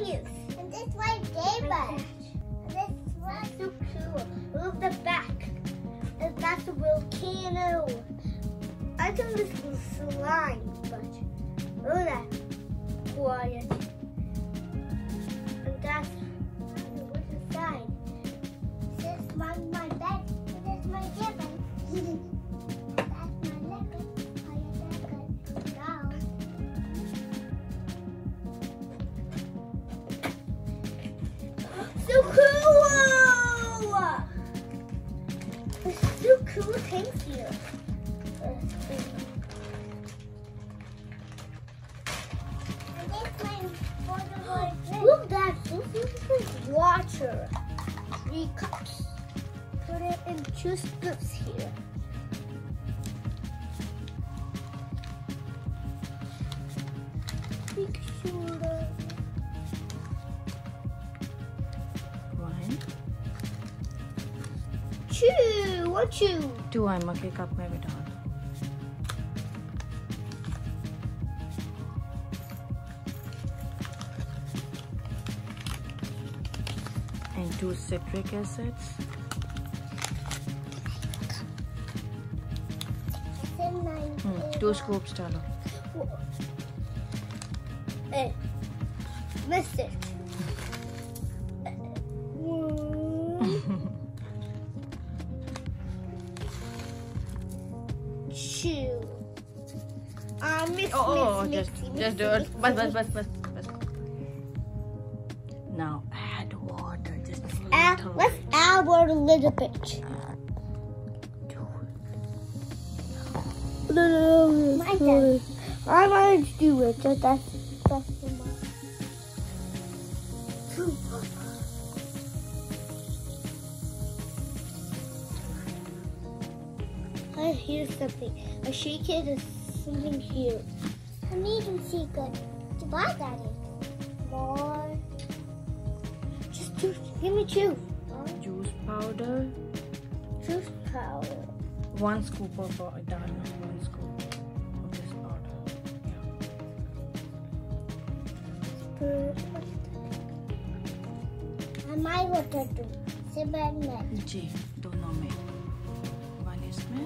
And this neighbor. And this one so cool. Look the back. And that's a volcano. I think this was slime, but look at that. Quiet. So cool! It's so cool, thank you. Look, Dad, this is water. Three cups. Put it in two scoops here. Make sure Achoo! Achoo! Do I monkey cup my dog? And two citric acids. Mm, two scoops, darling. Hey, it. Two. Ah, mix, oh, mix, just mix, just mix, do it mix. bas bas bas bas now add water just a Add, little let's bit. add water a little bit. Do it. My turn. I to do it. That's that's for I hear something. I shake it. There's something here. I need to see good. Why that is? More. Just two. Give me two. juice powder Juice powder. one scoop of uh, डालना one scoop of this powder I might want to do cement. yeah. जी दोनों में one इसमें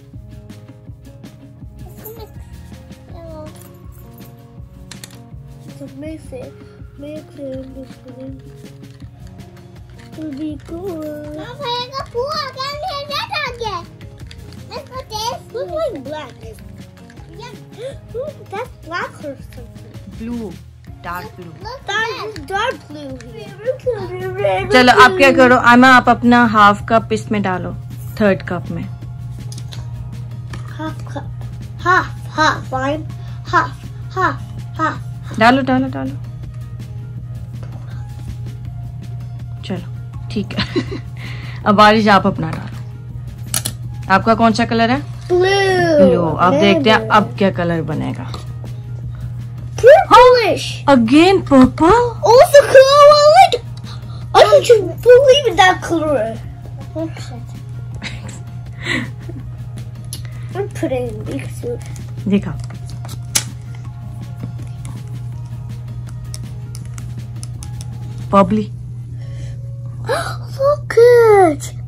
सबमें से मेरे favourite restaurant तो भी cool हाँ। भाई का पूरा क्या नहीं आ गया इसको taste cool black yes that's black और समथिंग ब्लू चलो आप क्या करो? आमा आप अपना हाफ़ कप इसमें डालो थर्ड कप में। Half cup half half half half half डालो डालो डालो। चलो ठीक है। अब बारिश आप अपना डालो। आपका कौन सा कलर है? ब्लू अब देखते हैं अब क्या कलर बनेगा। अगेन पर्पल देखा। bubbly. Look good.